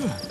Huh.